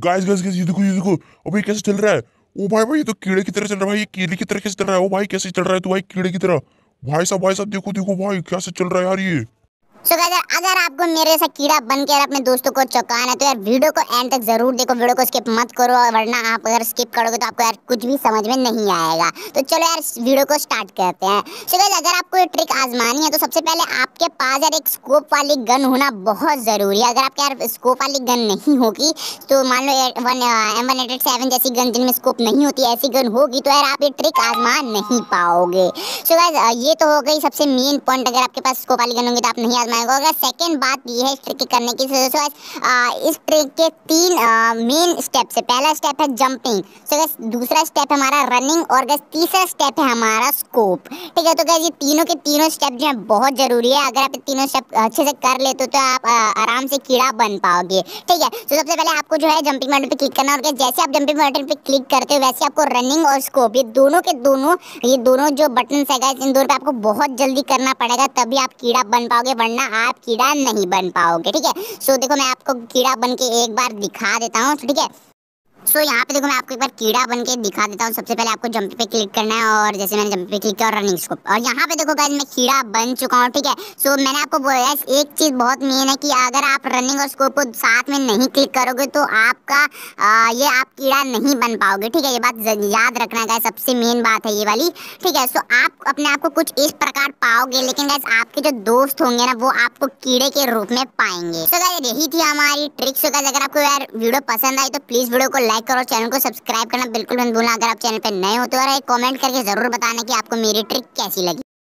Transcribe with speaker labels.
Speaker 1: Guys guys guys ये देखो ये देखो। अबे कैसे चल रहा है? ओ भाई भाई, ये तो कीड़े की तरह चल रहा है भाई, ये कीड़े की तरह कैसे चल रहा है? ओ भाई, कैसे चल रहा है? तू भाई, कीड़े की तरह। भाई साहब भाई साहब, देखो देखो, भाई कैसे चल रहा है यार ये?
Speaker 2: सो so, अगर आपको मेरे जैसा कीड़ा बन के अपने दोस्तों को चौंकाना है तो यार वीडियो को एंड तक ज़रूर देखो वीडियो को स्किप मत करो वरना आप अगर स्किप करोगे तो आपको यार कुछ भी समझ में नहीं आएगा। तो चलो यार वीडियो को स्टार्ट करते हैं। सो so, अगर आपको ये ट्रिक आजमानी है तो सबसे पहले आपके पास यार एक स्कोप वाली गन होना बहुत ज़रूरी है। अगर आपके यार स्कोप वाली गन नहीं होगी तो मान लो one M one eight seven जैसी गन जिनमें स्कोप नहीं होती ऐसी गन होगी तो यार आप ये ट्रिक आजमा नहीं पाओगे। सो so, ये तो हो गई सबसे मेन पॉइंट अगर आपके पास स्कोप वाली गन होगी तो आप नहीं आजमाएगा अगर सेकेंड बात ये है इस ट्रिक करने की। सो इस ट्रिक के तीन मेन स्टेप से। पहला स्टेप है जंपिंग सो गैस दूसरा स्टेप है हमारा रनिंग और गैस तीसरा स्टेप है हमारा स्कोप ठीक है? तो गैस ये तीनों के तीनों स्टेप जो है, बहुत ज़रूरी है। अगर आप तीनों स्टेप अच्छे से कर लेते हो तो आप आराम से कीड़ा बन पाओगे। ठीक है? तो सबसे पहले आपको जो है जंपिंग बटन पे क्लिक करना और जैसे आप जंपिंग बटन पे क्लिक करते हो, वैसे आपको रनिंग और स्कोप ये दोनों के दोनों, ये दोनों जो बटन है गैस इन दोनों पे आपको बहुत जल्दी करना पड़ेगा, तभी आप कीड़ा बन पाओगे, वरना आप कीड़ा नहीं बन पाओगे, ठीक है? सो देखो, मैं आपको कीड़ा बन के एक बार दिखा देता हूँ, ठीक है? सो यहाँ पे देखो मैं आपको एक बार कीड़ा बन के दिखा देता हूँ। सबसे पहले आपको जंप पे क्लिक करना है और जैसे मैंने जंप पे क्लिक किया और रनिंग स्कोप और यहाँ पे देखो गाइस मैं कीड़ा बन चुका हूँ ठीक है? सो मैंने आपको बोला एक चीज़ बहुत मेन है कि अगर आप रनिंग और स्कोप को साथ में नहीं क्लिक करोगे तो आपका आ, ये आप कीड़ा नहीं बन पाओगे ठीक है? ये बात याद रखना है सबसे मेन बात है ये वाली ठीक है? सो आप अपने आप को कुछ इस प्रकार पाओगे लेकिन गाइस आपके जो दोस्त होंगे ना वो आपको कीड़े के रूप में पाएँगे। सो गाइस यही थी हमारी ट्रिक्स अगर आपको यार वीडियो पसंद आई तो प्लीज़ वीडियो को लाइक करो चैनल को सब्सक्राइब करना बिल्कुल मत भूलना। अगर आप चैनल पर नए हो तो यार एक कमेंट करके ज़रूर बताना कि आपको मेरी ट्रिक कैसी लगी।